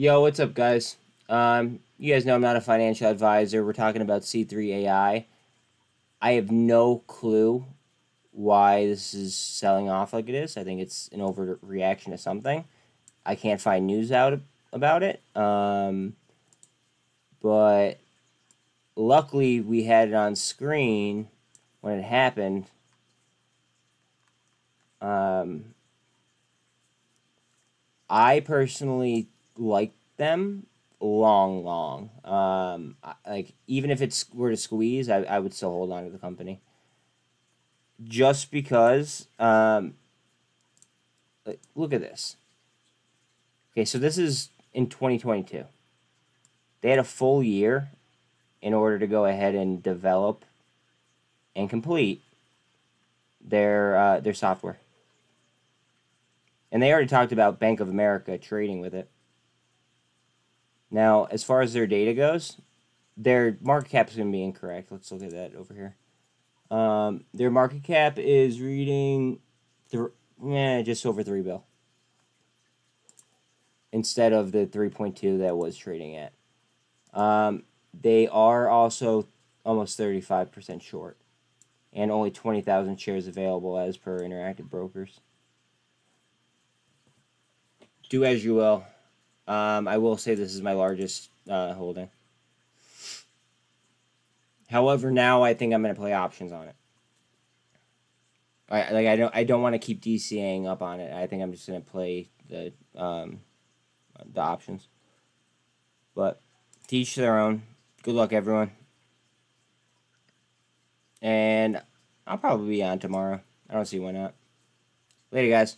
Yo, what's up, guys? Um, you guys know I'm not a financial advisor. We're talking about C3 AI. I have no clue why this is selling off like it is. I think it's an overreaction to something. I can't find news out about it. Um, but luckily, we had it on screen when it happened. Um, I personally like them long, long. Um, like even if it's were to squeeze, I, I would still hold on to the company. Just because, um, look at this. Okay, so this is in 2022. They had a full year in order to go ahead and develop and complete their uh, their software. And they already talked about Bank of America trading with it. Now, as far as their data goes, their market cap is going to be incorrect. Let's look at that over here. Um, their market cap is reading th- eh, just over 3 bill instead of the 3.2 that was trading at. Um, they are also almost 35% short and only 20,000 shares available as per Interactive Brokers. Do as you will. Um, I will say this is my largest uh, holding. However, now I think I'm going to play options on it. I, like I don't I don't want to keep DCAing up on it. I think I'm just going to play the um, the options. But teach their own. Good luck, everyone. And I'll probably be on tomorrow. I don't see why not. Later, guys.